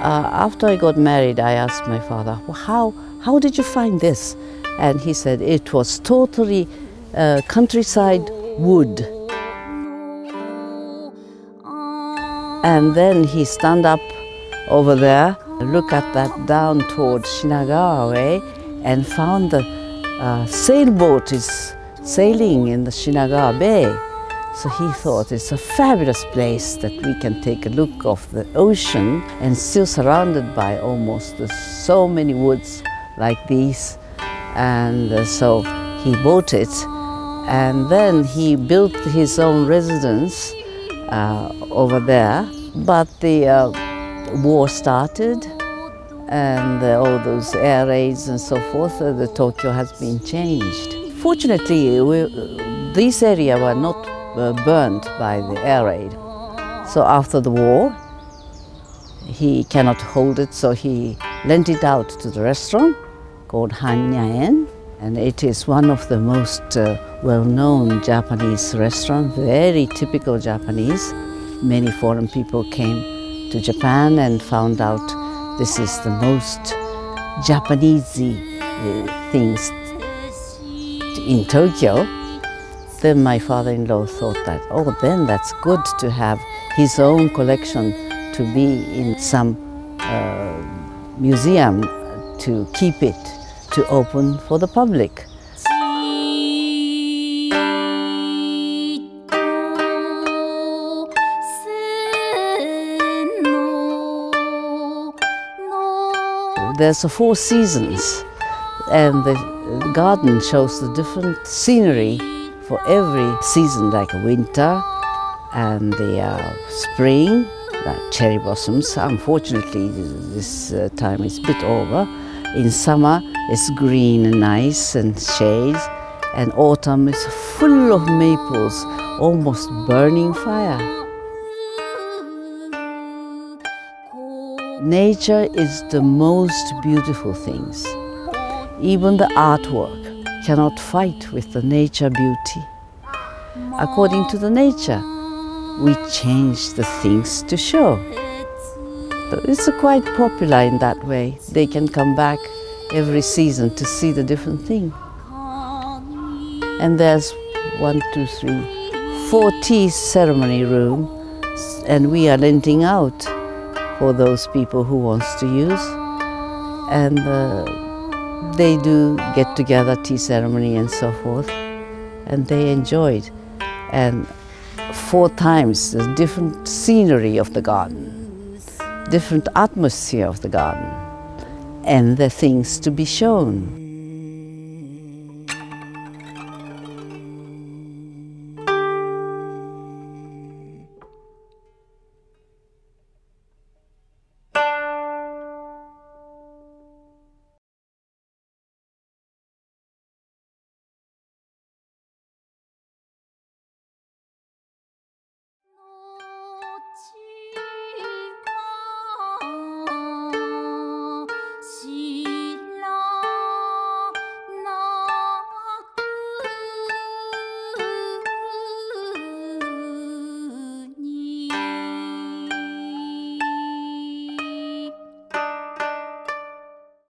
Uh, after I got married, I asked my father, "Well, how, how did you find this? And he said it was totally uh, countryside wood. And then he stand up over there, look at that down towards Shinagawa way, and found the uh, sailboat is sailing in the Shinagawa Bay. So he thought it's a fabulous place that we can take a look of the ocean and still surrounded by almost so many woods like these. And uh, so he bought it and then he built his own residence uh, over there. But the uh, war started and uh, all those air raids and so forth, uh, the Tokyo has been changed. Fortunately, we, this area were not uh, burned by the air raid. So after the war, he cannot hold it, so he lent it out to the restaurant called Hannyaen. And it is one of the most uh, well-known Japanese restaurants, very typical Japanese. Many foreign people came to Japan and found out this is the most Japanese uh, things in Tokyo. Then my father-in-law thought that, oh, then that's good to have his own collection to be in some uh, museum to keep it to open for the public. There's four seasons and the garden shows the different scenery for every season like winter and the uh, spring, like cherry blossoms. Unfortunately this uh, time is a bit over. In summer it's green and nice and shades and autumn is full of maples, almost burning fire. Nature is the most beautiful things. Even the artwork cannot fight with the nature beauty. According to the nature, we change the things to show. It's quite popular in that way. They can come back every season to see the different thing. And there's one, two, three, four tea ceremony room, and we are renting out for those people who wants to use. And uh, they do get together, tea ceremony and so forth, and they enjoy it. And four times the different scenery of the garden, different atmosphere of the garden, and the things to be shown.